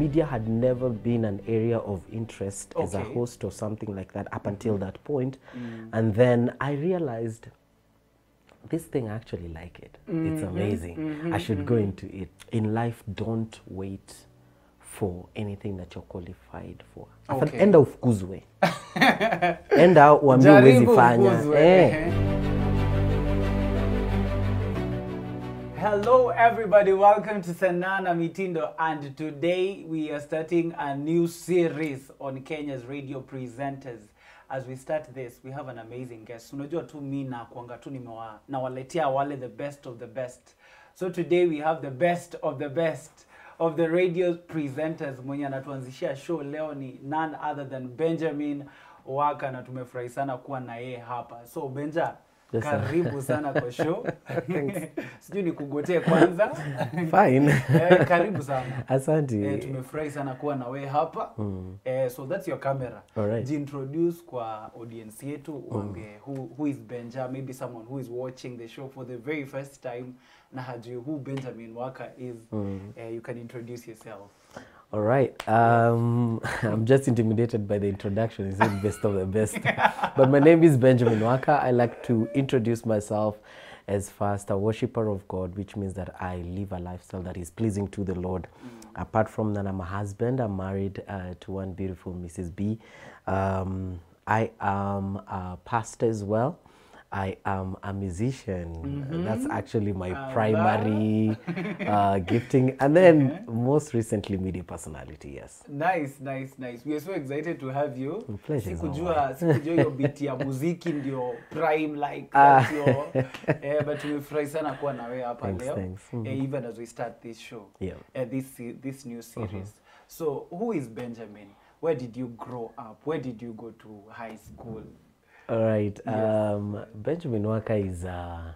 media had never been an area of interest as a host or something like that up mm-hmm. until that point. Mm. And then I realized this thing I actually like it. It's mm, amazing. Mm-hmm, I should go mm-hmm. into it. In life, don't wait for anything that you're qualified for. Okay. Enda ufukuzwe. Enda uambiwe fanya. ufukuzwe, Eh. eh. Hello, everybody. Welcome to Sanana Mitindo, and today we are starting a new series on Kenya's radio presenters. As we start this, we have an amazing guest. Unajua tu mi na kuanga tu nimewa nawaletea wale the best of the best. So today we have the best of the best of the radio presenters. Mwenye anatuanzishia show leo ni none other than Benjamin Waka, na tumefurahi sana kuwa na yeye hapa. So Benja, Yes, karibu sana kwa show. Sijui nikugotee kwanza. Fine. eh, karibu sana. Asante. Eh, tumefurahi sana kuwa na wewe hapa Mm. eh, so that's your camera Alright. jiintroduce kwa audience yetu uambie who, who is benja maybe someone who is watching the show for the very first time na hajui who benjamin waka is Mm. eh, you can introduce yourself All right. Um, I'm just intimidated by the introduction. Is it best of the best? but my name is Benjamin Waka. I like to introduce myself as first a worshiper of God, which means that I live a lifestyle that is pleasing to the Lord. Apart from that, I'm a husband. I'm married uh, to one beautiful Mrs. B. Um, I am a pastor as well. I am a musician. Mm -hmm. That's actually my primary uh, gifting. And then most recently, media personality, yes. nice nice nice we are so excited to have you pleasure sikujua sikujua hiyo beat ya muziki ndio prime like uh, that's your eh, but tumefurahi sana kuwa na wewe hapa Thanks, leo thanks. eh, even as we start this show Yeah. uh, this this new series. Mm -hmm. So, who is Benjamin? Where did you grow up? Where did you go to high school? All right. Yes. Um, Benjamin Waka is uh,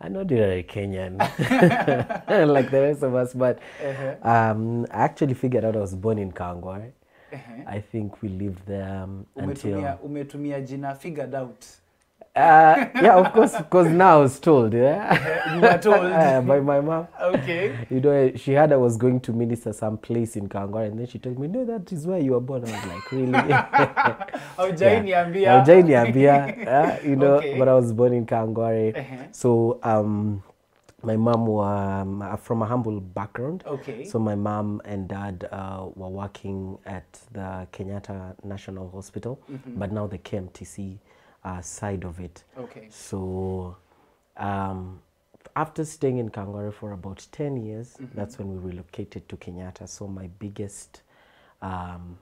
an ordinary Kenyan, like the rest of us. But uh -huh. um, I actually figured out I was born in Kangwa. Uh -huh. I think we lived there um, Umetumia, until. umetumia jina figured out. Uh, yeah, of course, because now I was told, yeah, You were told. by my mom. okay. You know, she heard I was going to minister some place in Kangwa, and then she told me, "No, that is where you were born." I was like, "Really?" yeah. Yeah. Yeah. Yeah. Yeah. you know, Okay. but I was born in Kangware. Uh-huh. So um, my mom was um, from a humble background. Okay. So my mom and dad uh, were working at the Kenyatta National Hospital, mm -hmm. but now the KMTC uh, side of it. Okay. So um, after staying in Kangore for about 10 years, mm -hmm. that's when we relocated to Kenyatta. So my biggest um,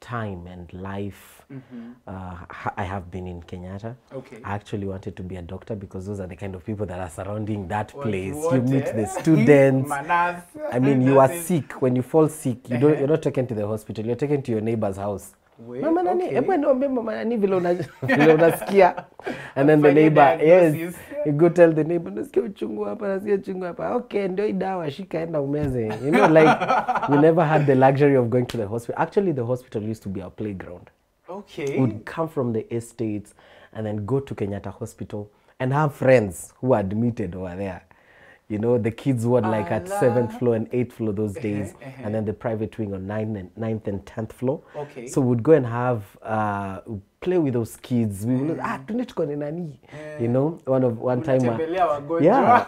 time and life mm -hmm. uh, ha- I have been in Kenyatta. Okay. I actually wanted to be a doctor because those are the kind of people that are surrounding that well, place. what, you meet eh? the students. Manas. I mean, you are sick. When you fall sick, you don't, you're not taken to the hospital. You're taken to your neighbor's house. We- Mama nani, okay. hebu niambie mama nani vile una- vile unasikia. And then the neighbor, yes, you go tell the neighbor, nasikia uchungu hapa, nasikia uchungu hapa. Okay, ndio hii dawa, shika enda umeze. You know, like, we never had the luxury of going to the hospital. Actually, the hospital used to be our playground Okay. would come from the estates and then go to Kenyatta Hospital and have friends who are admitted over there. You know, the kids were like at seventh floor and eighth floor those days, uh-huh. and then the private wing on ninth and, ninth and tenth floor. Okay. So we'd go and have uh, play with those kids. We would ah, tunde tukone nani. You know, one of one time. uh, yeah,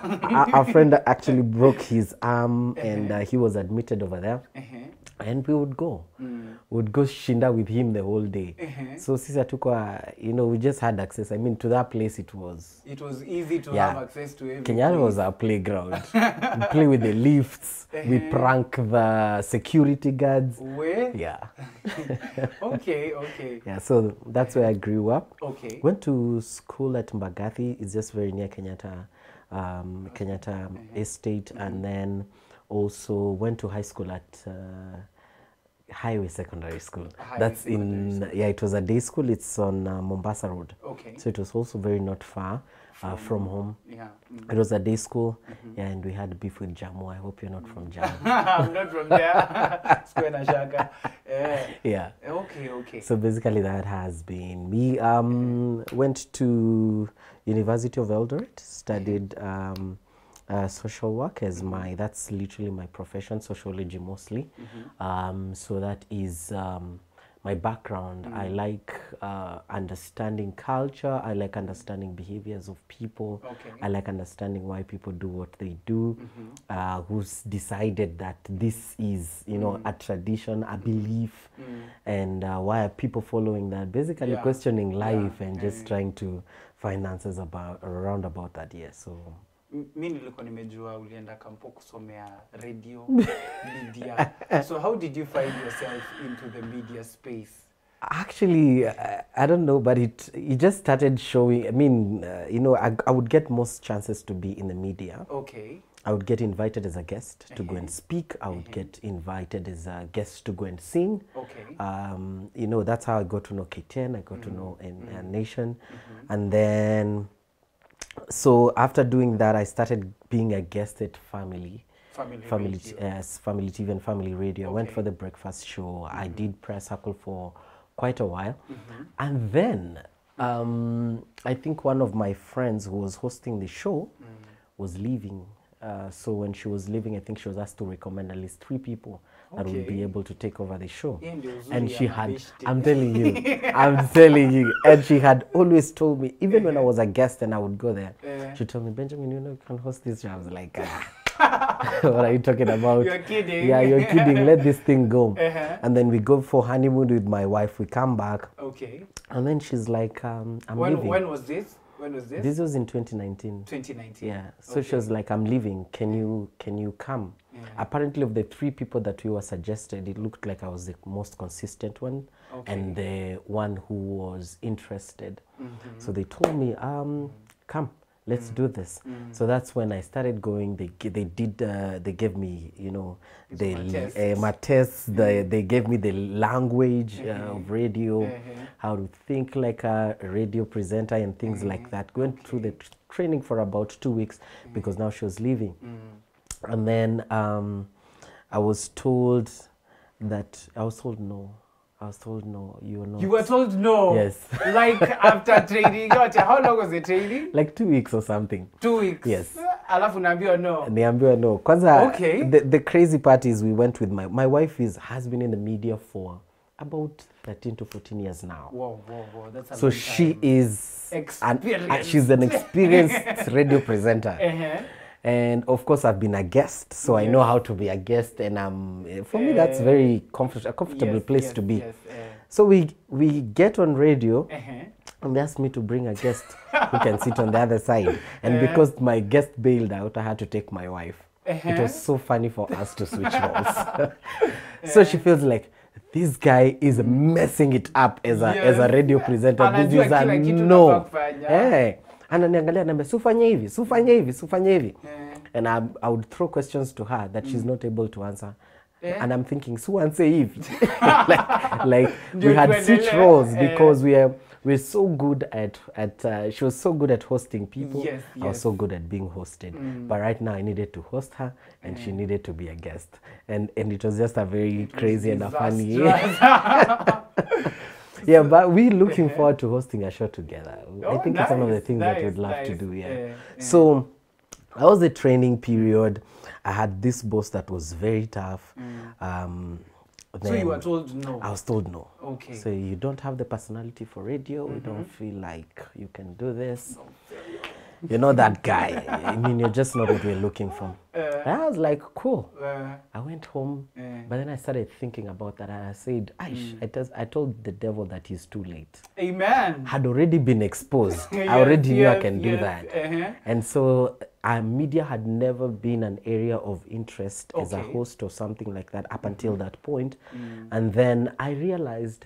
our, friend actually broke his arm and uh, he was admitted over there Uh-huh. And we would go mm. would go shinda with him the whole day uh -huh. so sisi hatukuwa you know we just had access i mean to that place it was It was easy to Yeah. have access to everything. Kenyatta was our playground. we play with the lifts. uh -huh. We prank the security guards. Where? Yeah, Okay, okay. yeah. So that's where I grew up. Okay. Went to school at Mbagathi. It's just very near Kenyatta, um, Kenyatta uh -huh. Estate, and then also went to high school at uh, Highway Secondary School. Highway That's in yeah. It was a day school. It's on uh, Mombasa Road. Okay. So it was also very not far uh, from home. Yeah. Mm. It was a day school, yeah, and we had beef with Jamu. I hope you're not from Jamu. I'm not from there. Square na shaka. Eh, yeah. Okay, okay. So basically, that has been me. Um, went to University of Eldoret, studied um, Uh, social work is my that's literally my profession, sociology mostly. Um, so that is um, my background. I like uh, understanding culture. I like understanding behaviors of people. Okay. I like understanding why people do what they do. Uh, who's decided that this is you know a tradition, a belief, and uh, why are people following that? Basically, Yeah. questioning Yeah. life and just trying to find answers about around about that. Yeah. So. Mi nilikuwa nimejua ulienda kampo kusomea radio media so how did you find yourself into the media space Actually, I, I don't know, but it it just started showing. I mean, uh, you know, I, I would get most chances to be in the media. okay I would get invited as a guest to go and speak. I would get invited as a guest to go and sing. okay Um, you know, that's how I got to know KTN. I got to know in, uh, Nation, and then so after doing that, I started being a guest at Family. family Family, radio. yes, Family TV and Family Radio. I went for the breakfast show. I did press circle for quite a while, Mm-hmm. and then um, I think one of my friends who was hosting the show Mm. was leaving. Uh, so when she was leaving, I think she was asked to recommend at least three people that would Okay. be able to take over the show. And she had. I'm telling you, I'm telling you, and she had always told me, even when I was a guest and I would go there, Eh. she told me, Benjamin, you know, you can host this show. I was like, ah. what are you talking about? You're kidding. Yeah, you're kidding. Let this thing go. Uh-huh. And then we go for honeymoon with my wife. We come back, okay and then she's like, um, I'm when, leaving. when was this when was this, this was in 2019. 2019 Yeah. So she was like, I'm leaving. Can you can you come? Yeah. Apparently, of the three people that we were suggested, it looked like I was the most consistent one and the one who was interested. Mm-hmm. So they told me, um, come, let's do this. So that's when I started going. They they did uh, they gave me you know the my tests. uh, my tests. The, they gave me the language uh, of radio, Mhm. how to think like a radio presenter and things like that. Went through the tr- training for about two weeks because now she was leaving, and then um, I was told that I was told no. I was told no. You're not. you were told no Yes. like after training yote how long was the training like two weeks or something. two weeks Yes. alafu naambiwa no niambiwa no kwanza Okay. the, the crazy part is we went with my my wife is has been in the media for about 13 to 14 years now Whoa, whoa, whoa, that's a so she time. is an, uh, she's an experienced radio presenter Uh-huh. And of course i've been a guest so i know how to be a guest and um, for me that's very comfort, a comfortable Yes, place yes, to be yes, uh, so we we get on radio uh-huh. and they asked me to bring a guest who can sit on the other side. And because my guest bailed out, I had to take my wife. It was so funny for us to switch roles. so she feels like this guy is messing it up as a, as a radio presenter. This is a no. kufanya. Eh. Ananiangalia naambia sufanye hivi, sufanye hivi, sufanye hivi. yeah. And I, I would throw questions to her that she's not able to answer. yeah. And I'm thinking, answer hivi. like, like we had such roles yeah. because we are we're so good at at uh, she was so good at hosting people Yes, yes. i was so good at being hosted mm. but right now i needed to host her and she needed to be a guest and and it was just a very it crazy and a funny Yeah but we're looking forward to hosting a show together Oh, i think nice, it's one of the things nice, that we'd love nice. to do yeah, Yeah, yeah. so that was the training period i had this boss that was very tough Mm. um so you were told no i was told no okay so you don't have the personality for radio. Mm-hmm. We don't feel like you can do this. You're not that guy. I mean, you're just not what we're looking for. Uh, I was like, cool. uh, I went home, Eh. but then I started thinking about that, and I said, Aish, I, just, I told the devil that he's too late. amen Had already been exposed. I already knew I yes, can do that. uh-huh. And so, uh, media had never been an area of interest as a host or something like that up until that point. And then I realized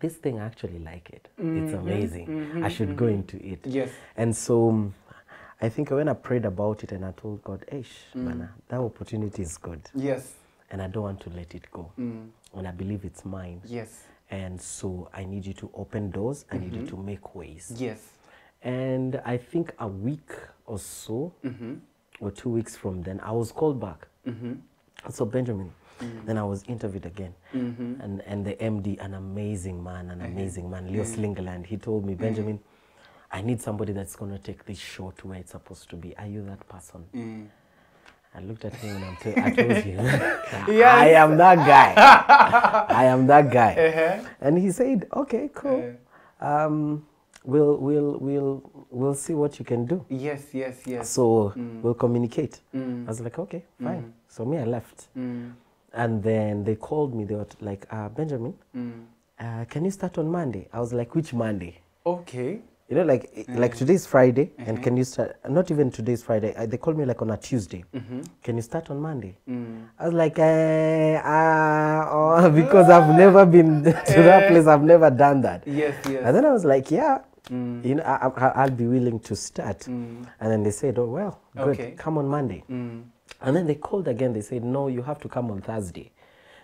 this thing I actually like it. It's amazing. I should go into it. Yes. And so um, I think when I prayed about it and I told God, Ish, man, that opportunity is good. yes And I don't want to let it go. Mm. And I believe it's mine. yes And so I need you to open doors. I need you to make ways. yes And I think a week or so, mm-hmm. or two weeks from then, I was called back. Mm-hmm. So Benjamin, then I was interviewed again, Mm-hmm. and and the MD, an amazing man, an amazing man, Leo Slingerland, he told me, Benjamin, I need somebody that's going to take this show to where it's supposed to be. Are you that person? Mm. I looked at him and I'm t- I told you, Yes. I am that guy. I am that guy. Uh-huh. And he said, "Okay, cool. Um, we'll we'll we'll we'll see what you can do. Yes, yes, yes. So we'll communicate." Mm. I was like, "Okay, fine." So me, I left, Mm. And then they called me. They were like, uh, "Benjamin, Mm. uh, can you start on Monday?" I was like, "Which Monday?" Okay. You know, like i- like today's Friday, and can you start? Not even today's Friday. Uh, they called me like on a Tuesday. Can you start on Monday? Mm. I was like, eh, ah, oh, because I've never been to that place. I've never done that. Yes, yes. And then I was like, yeah, Mm. you know, I, I, I'll be willing to start. Mm. And then they said, oh, well, good, Okay. come on Monday. Mm. And then they called again. They said, no, you have to come on Thursday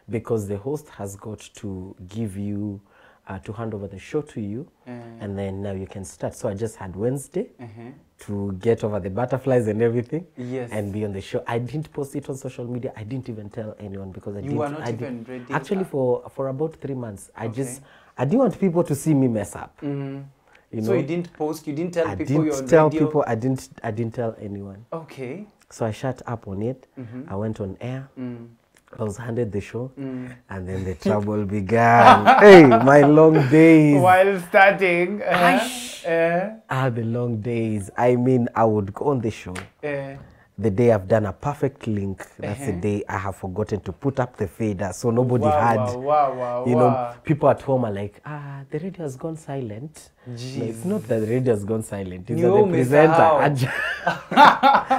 because the host has got to give you, uh, to hand over the show to you. Mm. And then now you can start. So I just had Wednesday Uh-huh. to get over the butterflies and everything Yes. and be on the show. I didn't post it on social media. I didn't even tell anyone because I You didn't. were not I did- even ready? Actually, for for about three months, I just I didn't want people to see me mess up. Mm. You so you didn't post, you didn't tell I people you're didn't tell radio? people. I didn't. I didn't tell anyone. Okay. So I shut up on it. I went on air. Mm. I was handed the show, Mm. and then the trouble began. hey, my long days. While starting, uh, uh, Ah, the long days. I mean, I would go on the show. uh, The day I've done a perfect link, that's Uh-huh. the day I have forgotten to put up the fader, so nobody wow, had. wow, wow, wow, you wow. know, people at home are like, ah, the radio has gone silent. No, it's not that the radio has gone silent. It's that the presenter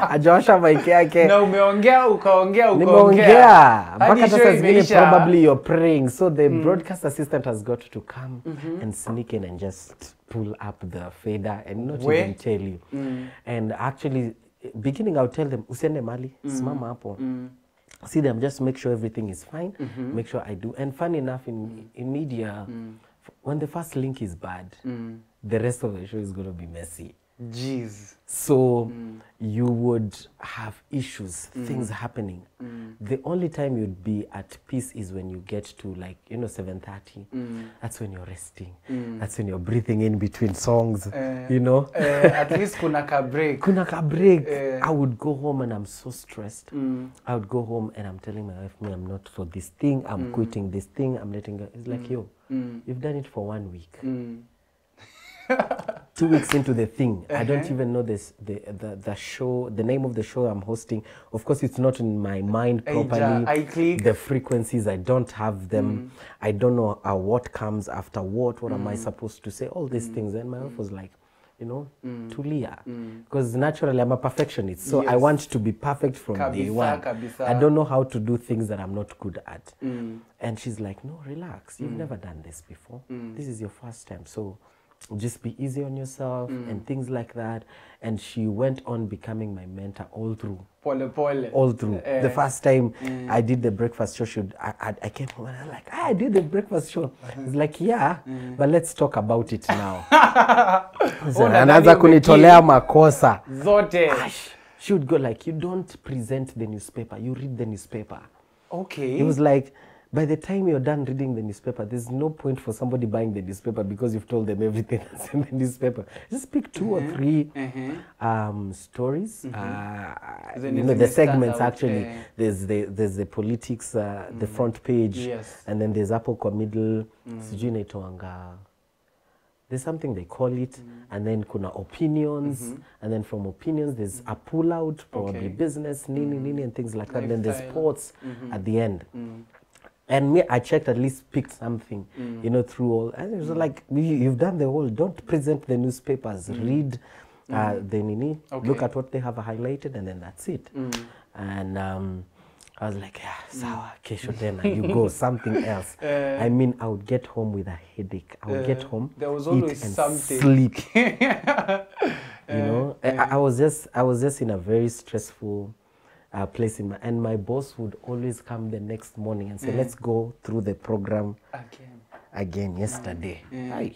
ajawasha mic yake. na umeongea ukaongea ukaongea mpaka sasa zingine probably you're praying so the mm. broadcast assistant has got to come mm -hmm. and sneak in and just pull up the fader and not We- even tell you Mm. and actually beginning i'll tell them usiende mali simama hapo. See them just make sure everything is fine. Make sure i do. And funny enough in, in media mm. when the first link is bad the rest of the show is going to be messy. Jeez. so you would have issues, mm. things happening. Mm. The only time you'd be at peace is when you get to like you know 7.30. Mm. That's when you're resting. That's when you're breathing in between songs. uh, you know, uh, at least kuna ka break kuna ka break. Uh, I would go home and I'm so stressed. Mm. I would go home and I'm telling my wife, me, I'm not for this thing. I'm quitting this thing. I'm letting go. It's like yo, Mm. you've done it for one week. Mm. two weeks into the thing i don't Uh-huh. even know this the, the the show the name of the show i'm hosting of course it's not in my mind properly I click. the frequencies i don't have them i don't know uh, what comes after what what am i supposed to say all these things and my wife was like you know tulia because naturally i'm a perfectionist so i want to be perfect from day Kabisa, one kabisa. i don't know how to do things that i'm not good at Mm. and she's like, no, relax. You've never done this before. This is your first time. So just be easy on yourself mm. and things like that. And she went on becoming my mentor all through. pole pole All through. uh, the first time mm. I did the breakfast show, should I, I, I came home and I'm like, ah, I did the breakfast show. It's like, yeah, mm. but let's talk about it now. Anaanza kunitolea makosa. zote Ash, She would go like, you don't present the newspaper, you read the newspaper. okay It was like, by the time you're done reading the newspaper, there's no point for somebody buying the newspaper because you've told them everything that's in the newspaper. Just pick two or 3 um, stories. Uh, you know, the segments actually. eh. There's the there's the politics, uh, the front page, Yes. and then there's hapo kwa middle. Sijui inaitwanga there's something they call it and then kuna opinions and then from opinions there's a pull out probably Okay. business nini nini and things like that then there's sports at the end and me i checked at least picked something you know through all and it was like you, you've done the whole don't present the newspapers read uh, the nini look at what they have highlighted and then that's it. And um, I was like, yeah, sawa, kesho tena, you go, something else. Eh. I mean, I would get home with a headache. I would get Eh, home, there was eat always and something. sleep. you know, I- I, I was just, I was just in a very stressful uh, place in my, and my boss would always come the next morning and say, let's go through the program again again yesterday. Mm.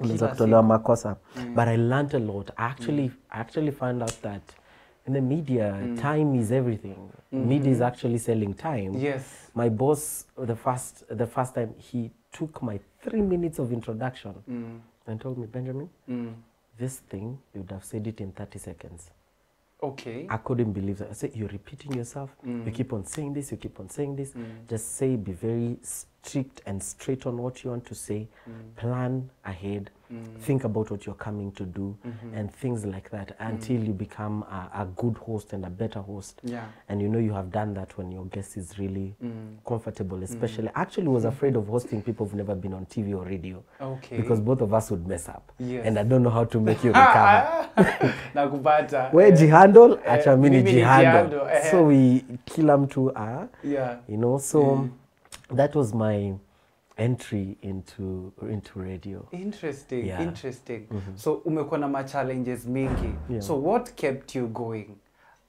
Unaweza kutolewa makosa. But I learned a lot. I actually, I actually found out that in the media, time is everything. Media is actually selling time. yes My boss, the first, the first time, he took my three minutes of introduction mm. and told me, Benjamin, Mm. this thing, you would have said it in 30 seconds. Okay. I couldn't believe that. I said, You're repeating yourself. You mm. keep on saying this, you keep on saying this. Mm. Just say, be very strict and straight on what you want to say. Mm. Plan ahead. Mm. Think about what you're coming to do mm-hmm. and things like that mm. until you become a, a good host and a better host. Yeah. And you know you have done that when your guest is really comfortable, especially. Actually, was afraid of hosting people who've never been on TV or radio. Okay. Because both of us would mess up. Yes. And I don't know how to make you recover. nakupata we Eh, jihandle acha mi mimi ni jihandle eh. so we kila mtu a ah, yeah you know so that was my entry into into radio. Interesting Yeah. interesting. Mm -hmm. so umekuwa na ma challenges mingi. Yeah. so what kept you going?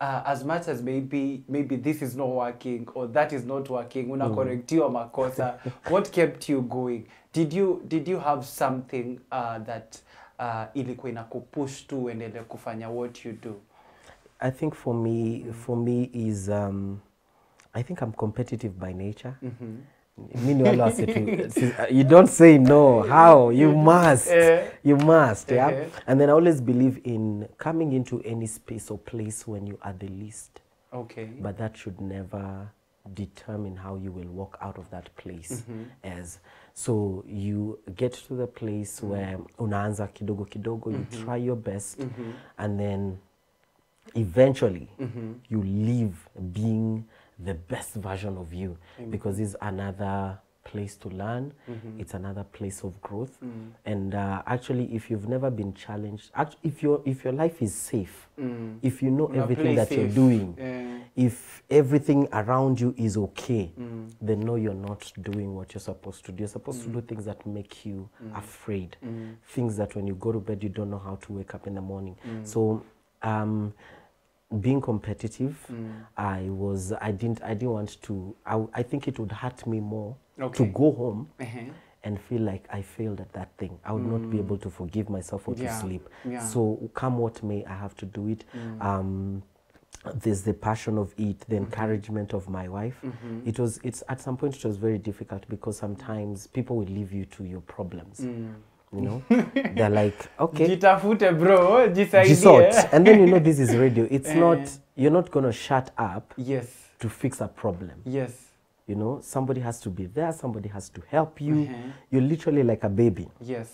Uh, as much as maybe maybe this is not working or that is not working una correctiwa makosa what kept you going? Did you did you have something uh, that uh, ilikuwa inakupush tu uendele kufanya what you do? I think for me for me is um i think i'm competitive by nature. Mm ni tu- si- uh, you don't say no. How? You must. You must yeah? And then i always believe in coming into any space or place when you are the least. Okay. But that should never determine how you will walk out of that place mm-hmm. as so you get to the place mm. where unaanza kidogo kidogo you mm-hmm. try your best mm-hmm. and then eventually you leave being the best version of you because it's another place to learn. It's another place of growth. And uh, actually if you've never been challenged act- if your if your life is safe if you know everything that you're doing Eh. if everything around you is okay then no you're not doing what you're supposed to do. You're supposed to do things that make you afraid things that when you go to bed you don't know how to wake up in the morning. So um being competitive mm. i was i didn't i didn't want to I, I think it would hurt me more to go home Uh-huh. and feel like I failed at that thing. I would not be mm. able to forgive myself or Yeah, to sleep. yeah. So come what may, I have to do it. Mm. Um, there's the passion of it, the mm-hmm. encouragement of my wife. Mm-hmm. It was. It's at some point it was very difficult because sometimes people will leave you to your problems. You know, they're like, okay, jitafute bro jisaidie and then you know this is radio. It's Eh. not. You're not gonna shut up yes to fix a problem. yes You know, somebody has to be there. Somebody has to help you. Mhm. You're literally like a baby. yes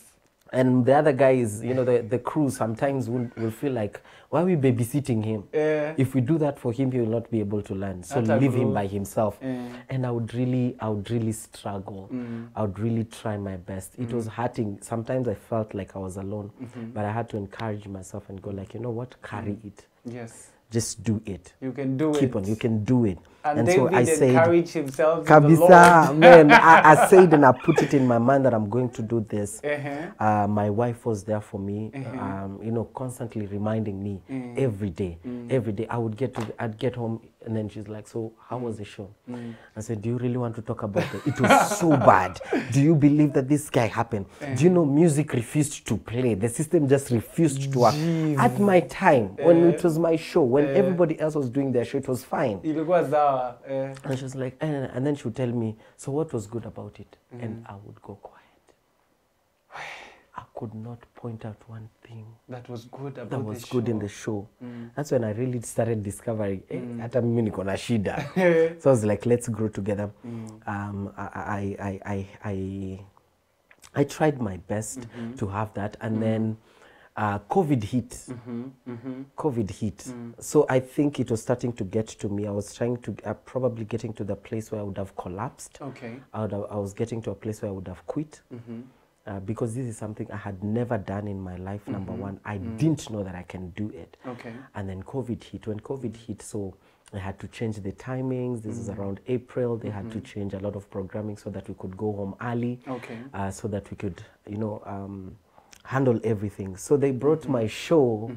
And the other guys, you know, the, the crew sometimes will, will feel like, why are we babysitting him? yeah. If we do that for him, he will not be able to learn. So That's leave him by himself. yeah. And I would really, I would really struggle. mm, I would really try my best. It mm. was hurting. Sometimes I felt like I was alone, mm -hmm. but I had to encourage myself and go like, you know what, carry it. yes Just do it. you can do Keep it keep on. You can do it. And, and David so I said, encouraged himself Kabisa, man. I, I said and I put it in my mind that I'm going to do this. Uh-huh. Uh, my wife was there for me, Mhm. um, you know, constantly reminding me Mm. every day. Mm. Every day, I would get to, I'd get home, and then she's like, "So, how was the show?" Mm. I said, "Do you really want to talk about it? It was so bad. Do you believe that this guy happened? Do you know music refused to play? The system just refused to work. At my time, when it was my show, when Eh. everybody else was doing their show, it was fine." ilikuwa eh. And she was like, and, and then she would tell me, so what was good about it? And I would go quiet. I could not point out one thing that was good about that was good in the show. Mm. That's when I really started discovering, eh, hata mimi niko na shida. Mm. so I was like, let's grow together. Mm. Um, I, I, I, I, I, I tried my best Mm-hmm. to have that. And then uh, COVID hit. Mhm, mhm. COVID hit. Mm. So I think it was starting to get to me. I was trying to, uh, probably getting to the place where I would have collapsed. okay I, would have, I was getting to a place where I would have quit Mhm. uh, because this is something I had never done in my life. Number one, I didn't know that I can do it. okay And then COVID hit. When COVID hit, so I had to change the timings. This is around April. They had to change a lot of programming so that we could go home early, okay uh, so that we could, you know, um, handle everything. So they brought my show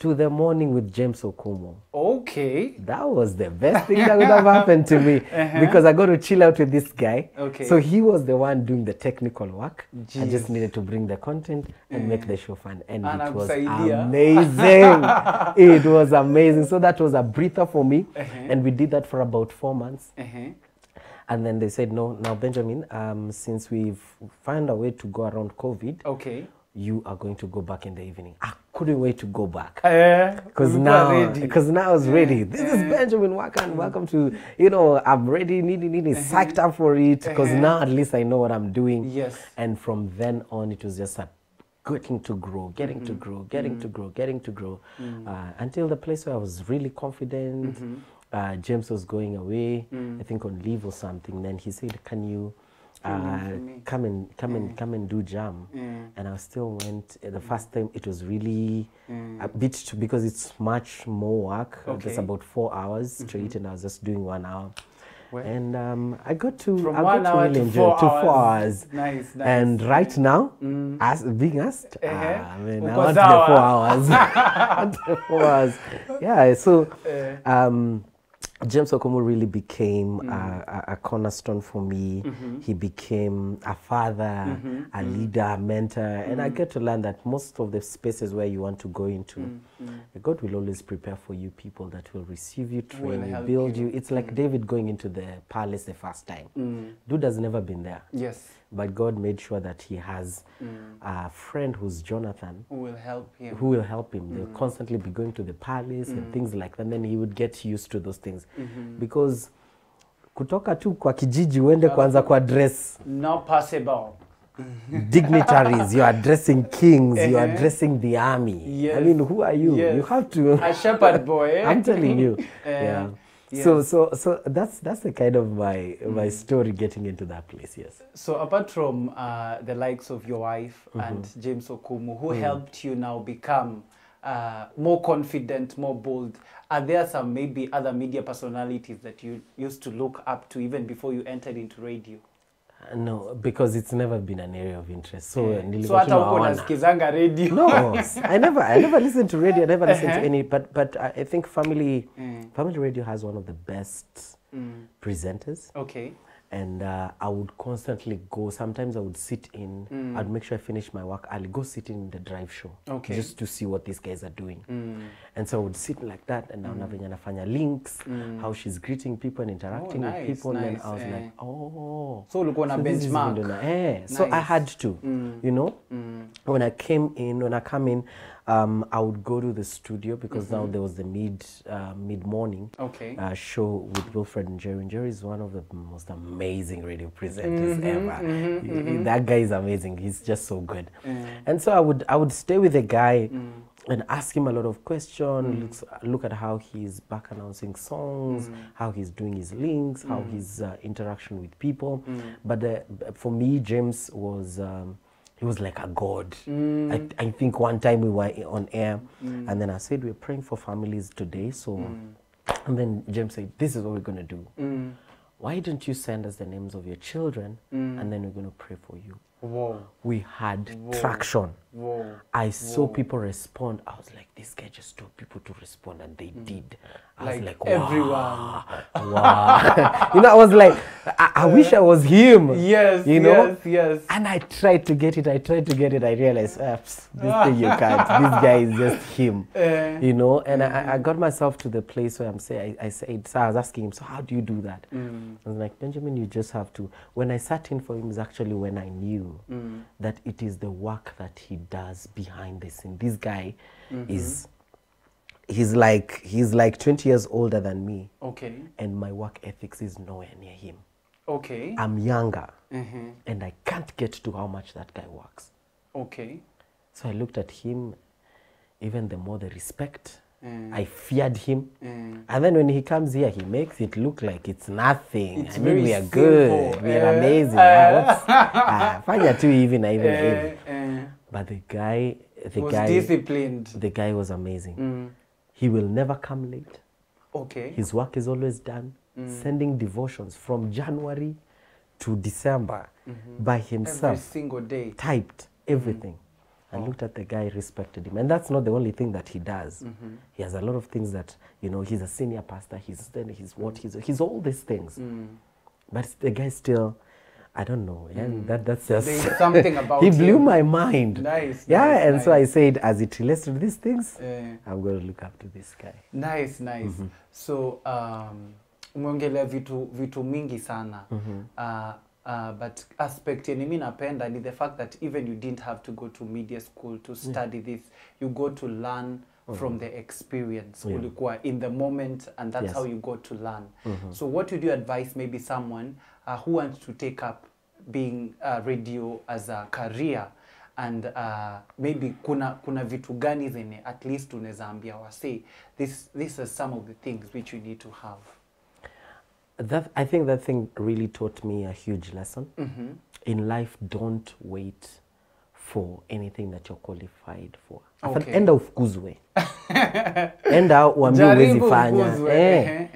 to the morning with James Okumu. okay That was the best thing that would have happened to me because I got to chill out with this guy. Okay. So he was the one doing the technical work. I just needed to bring the content and make the show fun. And it was Anakusaidia. amazing. it was amazing. So that was a breather for me. Uh-huh. And we did that for about four months. uh-huh. And then they said, no, now, Benjamin, um, since we've found a way to go around COVID, okay you are going to go back in the evening. I couldn't wait to go back. Eh, Because ulikuwa now, because now I was ready. This is Benjamin Waka, and welcome to, you know, I'm ready, needy, needy, psyched up for it. Because Uh-huh. now at least I know what I'm doing. Yes. And from then on, it was just a getting to grow, getting to grow, getting to grow, getting to grow, uh, until the place where I was really confident. Uh, James was going away, I think on leave or something. Then he said, "Can you?" Uh, come and come and come and do jam. And i still went uh, the first time it was really a bit too, because it's much more work uh, Okay. it's about four hours straight and i was just doing one hour. Well, and um, i got to From i got to really to enjoy four to four hours. Nice, nice. and right now Mm. as being asked Eh-heh. ah, man, I Uko want the four hours. I want the four hours. Yeah so Eh. um, James Okumu really became Mm. a, a, a cornerstone for me. Mm-hmm. He became a father, a leader, a mentor, and Mm. I get to learn that most of the spaces where you want to go into, Mm, God will always prepare for you people that will receive you, train you, build you. you. It's like David going into the palace the first time. Mm. Dude has never been there, Yes, but God made sure that he has Mm. a friend who's Jonathan who will help him. who will help him. Mm. They'll constantly be going to the palace mm. and things like that. And then he would get used to those things -hmm. because kutoka tu kwa kijiji uende kwanza kwa dress Not possible. dignitaries you're addressing kings Uh-huh. addressing the army yes. i mean who are you Yes. you have to A shepherd boy. Eh? i'm telling you uh -huh. yeah yes. so so so that's that's the kind of my my story getting into that place yes So apart from uh, the likes of your wife mm -hmm. and James Okumu, who mm. helped you now become uh, more confident, more bold, are there some maybe other media personalities that you used to look up to even before you entered into radio? Uh, no because it's never been an area of interest so yeah. so nilikuwa hata nawaona. nasikizanga radio. no i never i never listened to radio i never listen Uh-huh. to any but but I, I think family Mm. family radio has one of the best Mm. presenters Okay. And uh, i would constantly go sometimes i would sit in Mm. i'd make sure i finish my work i'll go sit in the drive show Okay. just to see what these guys are doing Mm. and so i would sit like that and naona venye anafanya links mm. how she's greeting people and interacting oh, nice, with people and nice, then i was eh. like oh So ulikuwa na so a benchmark. Eh. eh, so i had to mm. you know mm. when i came in when i come in um, i would go to the studio because now there was the mid uh, mid morning Okay. uh, show with wilfred and jerry. And jerry is one of the most amazing radio presenters ever. He- he- that guy is amazing. He's just so good. And so i would i would stay with the guy and ask him a lot of questions looks, look at how he's back announcing songs how he's doing his links how his uh, interaction with people. But uh, for me james was um, he was like a god. Mm. I, I think one time we were on air mm. and then i said we're praying for families today so mm. and then james said this is what we're going to do. Mm. why don't you send us the names of your children and then we're going to pray for you. Whoa. we had traction Whoa. I saw people respond. I was like, this guy just told people to respond, and they did. I was Like like, everyone. wow, wow. you know, I was like, I, I wish I was him. Yes, you know. yes, yes. And I tried to get it. I tried to get it. I realized, ah, this thing you can't. This guy is just him. Eh. You know. And I, I got myself to the place where I'm saying, I, I said, so I was asking him, so how do you do that? I was like, Benjamin, you just have to. When I sat in for him, is actually when I knew that it is the work that he does behind the scene. This guy is. He's like he's like 20 years older than me, Okay. and my work ethics is nowhere near him. Okay. I'm younger, Mhm. and I can't get to how much that guy works. Okay. So I looked at him, even the more the respect. Mm. I feared him. Mm. And then when he comes here, he makes it look like it's nothing. It's I mean, we are simple. good. We are Eh, amazing. eh. Ah, what's- ah, fanya tu hivi na hivi na hivi. But the guy, the was guy, disciplined. the guy was amazing. Mm. He will never come late. Okay. His work is always done. Mm. Sending devotions from January to December mm-hmm. by himself. Every single day. typed mm-hmm. everything. I looked at the guy, respected him, and that's not the only thing that he does. Mm-hmm. He has a lot of things that you know. He's a senior pastor. He's then he's what he's he's all these things, mm. but the guy still. I don't know. Yeah, mm. that that's just There's something about he blew him. my mind. Nice, Yeah, nice, and nice. so I said, as it relates to these things, yeah. I'm going to look up to this guy. Nice, nice. Mm -hmm. So um, umeongelea vitu vitu mingi sana uh, uh, but aspect yenye mi napenda ni the fact that even you didn't have to go to media school to study yeah. this you go to learn from the experience Yeah. ulikuwa in the moment and that's Yes. how you got to learn mm -hmm. so what would you advise maybe someone uh, who want to take up being uh, radio as a career and uh, maybe kuna kuna vitu gani zenye at least unaweza ambia wasee this this is some of the things which you need to have That I think that thing really taught me a huge lesson. mm-hmm. In life, don't wait for anything that you're qualified for. Okay. Enda ufukuzwe. Enda uambie uwezi fanya. Eh,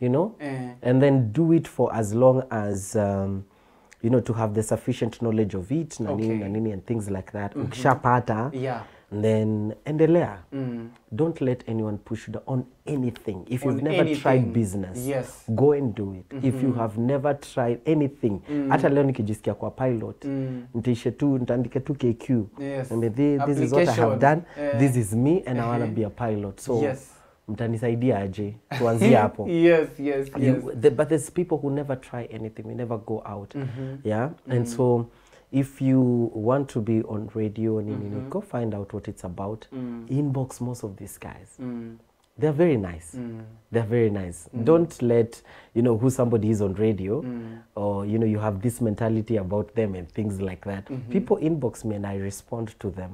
you know? Eh. And then do it for as long as um, you know to have the sufficient knowledge of it na nini Okay. na nini and things like that. mm -hmm. Ukishapata yeah then endelea. mm. Don't let anyone push you on anything. If on you've never anything. tried business, Yes. go and do it. mm -hmm. If you have never tried anything, hata leo nikijisikia kwa pilot, Mm. nitaishe tu ntaandike tu KQ. Yes. This is what I have done. Eh. This is me and I want Eh. to be a pilot. So Yes. mtanisaidia aje? Tuanzie hapo. yes yes yes You, the, but there's people who never try anything. We never go out. mm -hmm. Yeah, and so if you want to be on radio, nini, -hmm. go find out what it's about. mm. Inbox most of these guys. mm. They're very nice. Mm. They're very nice. mm. Don't let you know who somebody is on radio, mm. or you know you have this mentality about them and things like that. mm -hmm. People inbox me and I respond to them.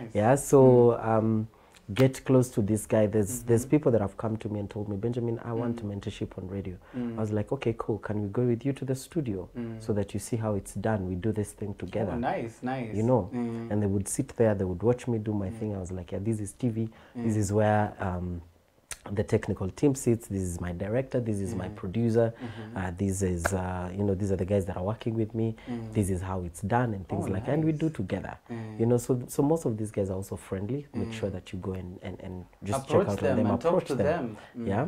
Nice. Yeah. So mm. um, get close to this guy. There's mm -hmm. there's people that have come to me and told me, Benjamin, I want mentorship on radio. mm. I was like, okay, cool. Can we go with you to the studio so that you see how it's done? We do this thing together oh, nice nice you know Mm. and they would sit there they would watch me do my thing i was like yeah this is tv this is where um, the technical team sits this is my director this is my producer uh, this is uh, you know these are the guys that are working with me this is how it's done and things Oh, like that and we do together. You know so so most of these guys are also friendly make sure that you go and, and, and just Approach check out them them approach them, them. Mm. yeah?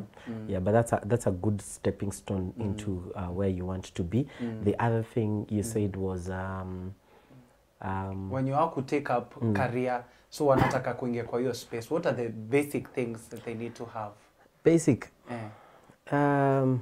Yeah but that's a that's a good stepping stone into uh, where you want to be. The other thing you said was um, um, when you are to take up career so wanataka kuingia kwa hiyo space. What are the basic things that they need to have? Basic? Eh. um,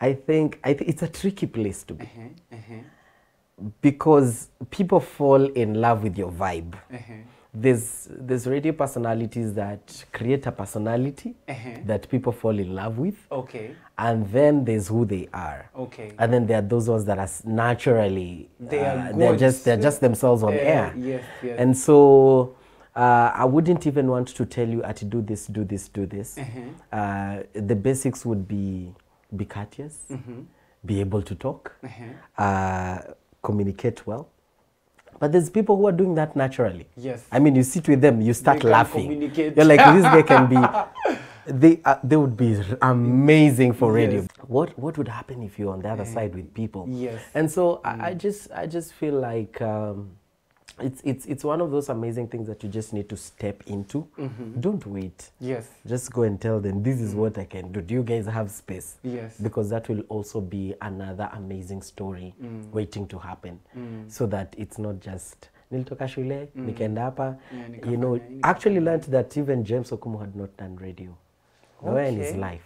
i think i think it's a tricky place to be. Uh-huh, uh-huh, because people fall in love with your vibe. Uh-huh, there's there's radio personalities that create a personality uh-huh. that people fall in love with okay and then there's who they are okay and then there are those ones that are naturally They are uh, they're just they're just themselves on Eh, air yes yes and so uh, I wouldn't even want to tell you at do this, do this, do this. Uh-huh. Uh, the basics would be be courteous, Mhm. be able to talk, Uh-huh. uh, communicate well. But there's people who are doing that naturally. yes I mean, you sit with them, you start laughing. communicate. You're like, this guy can be. They uh, they would be amazing for radio. Yes. What what would happen if you're on the other side with people? Yes. And so I, I just I just feel like um, it's it's it's one of those amazing things that you just need to step into. Don't wait. yes. Just go and tell them this is what I can do. Do you guys have space? yes. Because that will also be another amazing story waiting to happen. So that it's not just nilitoka shule nikaenda hapa. Yeah, you know actually learned that even James Okumu had not done radio. Nowhere in his life.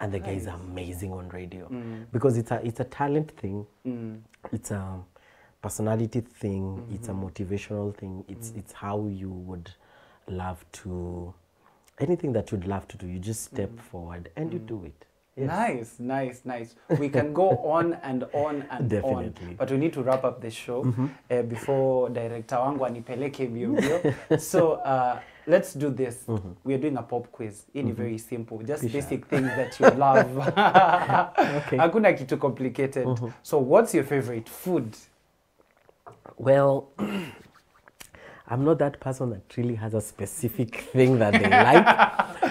And the guy is amazing on radio. Because it's a it's a talent thing. Mm. it's a personality thing it's a mm-hmm. motivational thing it's mm-hmm. it's how you would love to anything that you'd love to do you just step mm-hmm. forward and you do it Yes. Nice, nice, nice. We can go on and on and Definitely. on, but we need to wrap up the show uh, before director wangu anipeleke mbio mbio. So uh, let's do this. We are doing a pop quiz. Hii ni very simple, just Pisha. basic things that you love. Okay. Hakuna kitu complicated. So what's your favorite food? Well, I'm not that person that really has a specific thing that they like,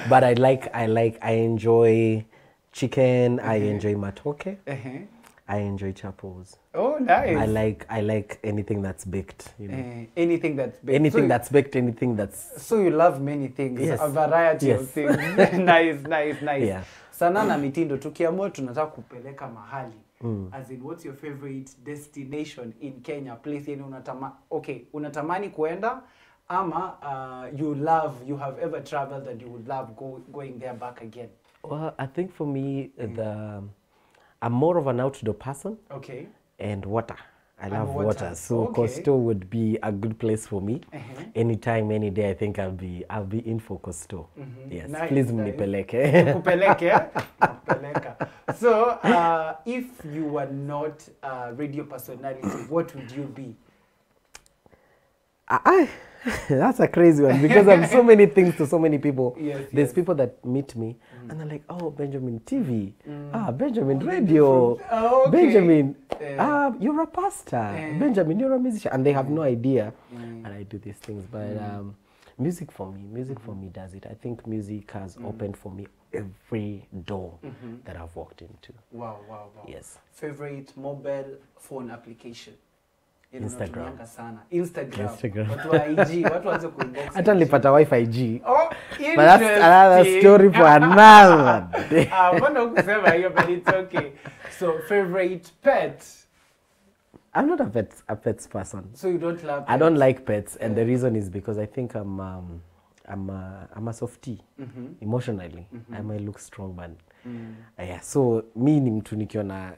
but I like, I like, I enjoy chicken. Mm-hmm. I enjoy matoke. Mm-hmm. I enjoy chapos. Oh, nice. I like, I like anything that's baked. You know, Uh, anything that's baked. anything so, that's baked, anything that's So you love many things, Yes. a variety yes. of things. nice, nice, nice. Yeah. Sanaa na mitindo tukiamua tunataka kupeleka mahali. As in what's your favorite destination in Kenya? Place yenye unatama okay, unatamani kuenda ama uh, you love you have ever traveled and you would love go, going there back again. Well, I think for me, mm. the I'm more of an outdoor person. Okay. and water. I love water. water. So Okay. Costo would be a good place for me. Uh-huh. Anytime, any day, I think I'll be I'll be in for Costo. Mm -hmm. Yes, Nice, please nice. mnipeleke. Kupeleke, eh? Kupeleka. So, uh, if you were not a radio personality, what would you be? I, that's a crazy one because I'm so many things to so many people. Yes, There's yes. people that meet me and they're like, "Oh, Benjamin TV, ah, Benjamin Oh, Radio, oh, okay. Benjamin, Eh. ah, you're a pastor. Benjamin, you're a musician," and they have no idea, Mm. and I do these things. But um, music for me, music for me does it. I think music has opened for me every door mm -hmm. that I've walked into. Wow, wow, wow. Yes. Favorite mobile phone application? Instagram. Instagram. Instagram. IG, Hata nilipata wifi G. Oh, But that's another story for another day. Ah, mbona hukusema hiyo but it's okay. So favorite pet. I'm not a pets a pets person. So you don't love Pets? I don't like pets, and yeah. the reason is because I think I'm um, I'm a, I'm a softie -hmm. emotionally. Mm-hmm. I might look strong, but Mm. uh, yeah. So me ni mtu nikiona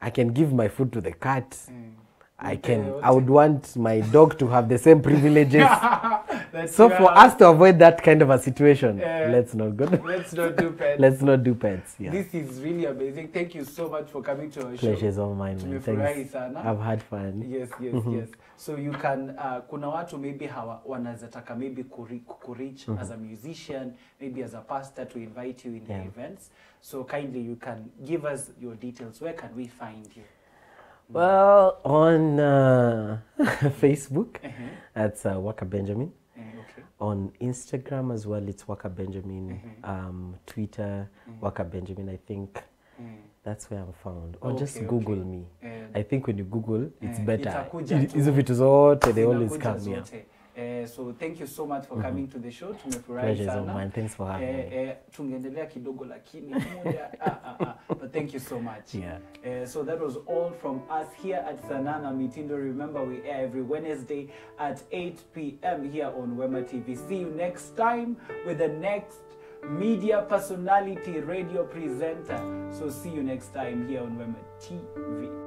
I can give my food to the cat. Mm. I can. I would want my dog to have the same privileges. So for us to avoid that kind of a situation, Yeah. let's not go. let's not do pets. let's not do pets. Yeah. This is really amazing. Thank you so much for coming to our show. Pleasure's all mine. man. Tumefurahi Thanks. sana. I've had fun. Yes, yes, yes. So you can uh, kuna watu maybe hawa wanaweza taka maybe kuri- kureach as a musician, maybe as a pastor to invite you in Yeah. events. So kindly you can give us your details. Where can we find you? Well, on uh, Facebook, Uh-huh. that's uh, Waka Benjamin. Eh, okay. On Instagram as well, it's Waka Benjamin. Mhm. Um, Twitter, Waka Benjamin. I think that's where I'm found. Or just Google okay. me. I think when you Google, it's Eh, better. itakuja Hi- tu. Hizo vitu zote, they always come here. Eh, so thank you so much for coming to the show. Tumefurahi sana. mine. Thanks for having Eh, me. eh, tungeendelea kidogo lakini muda ah, ah, ah. but thank you so much Yeah. Uh, so that was all from us here at Sanana Mitindo. Remember, we air every Wednesday at 8 p.m. here on Wema TV. See you next time with the next media personality radio presenter. So see you next time here on Wema TV.